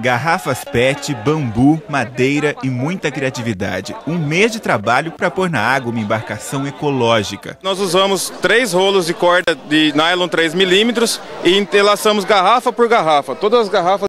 Garrafas PET, bambu, madeira e muita criatividade. Um mês de trabalho para pôr na água uma embarcação ecológica. Nós usamos três rolos de corda de nylon 3 milímetros e entrelaçamos garrafa por garrafa. Todas as garrafas